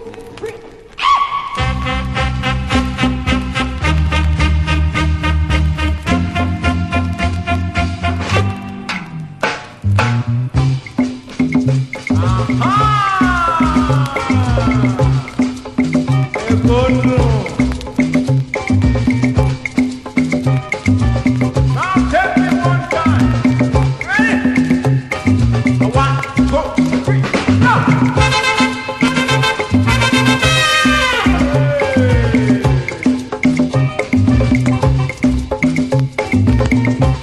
Thank you.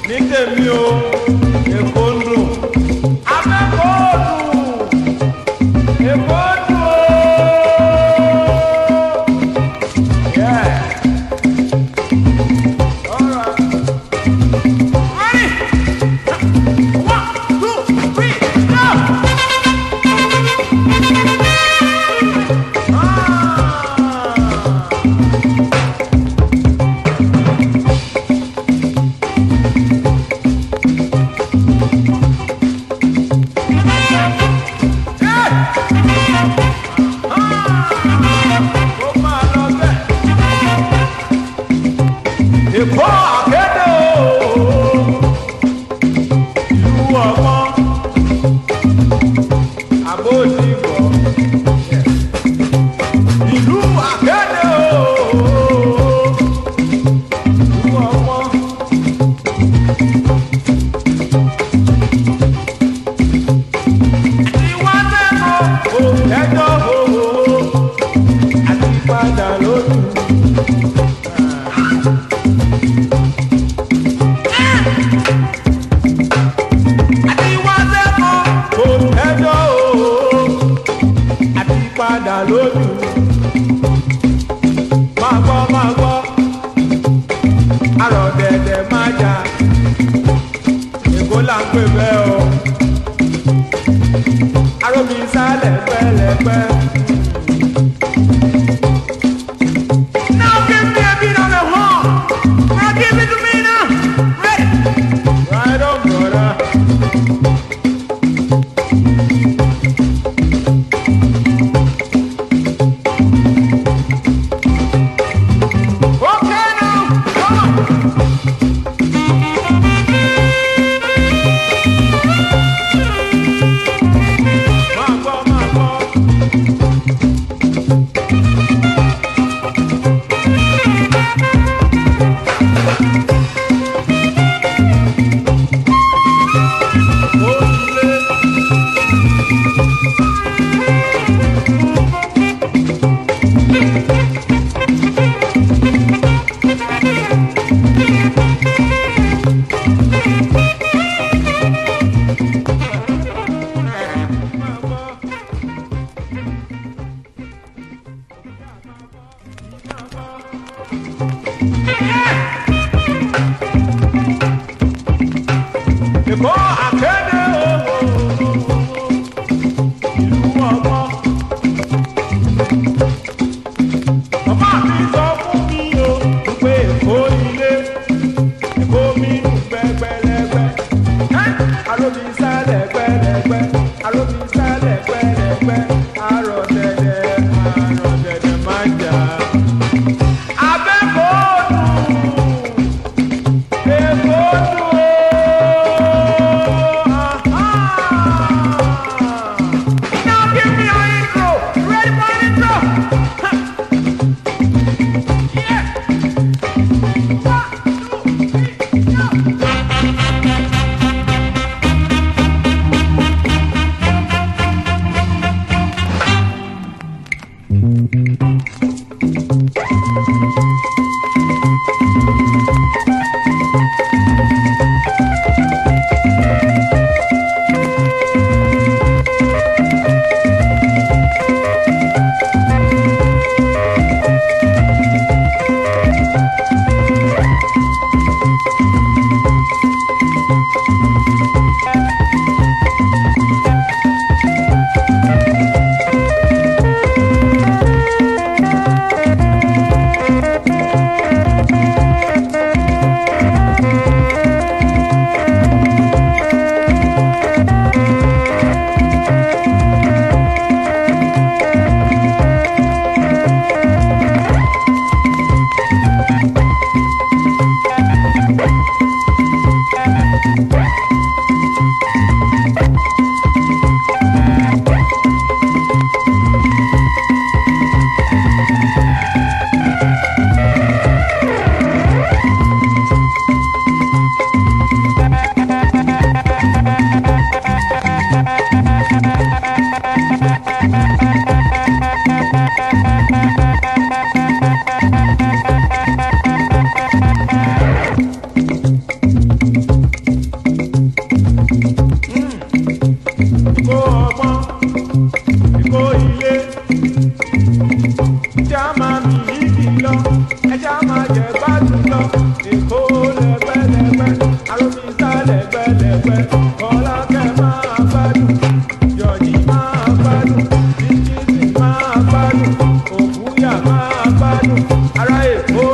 ní tèmi o. Acabou, àrọ̀ dẹ̀dẹ̀ má jà èkó là ń pè bẹ́ẹ̀ o àròmí sálẹ̀ pẹ́lẹ́pẹ́.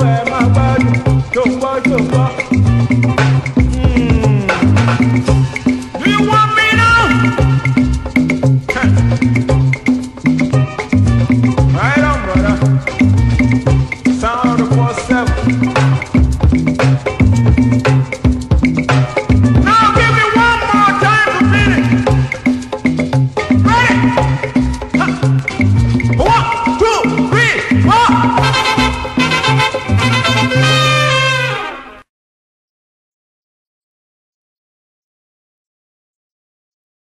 ẹ má gbádùn ṣòpọ̀ ṣòpọ̀.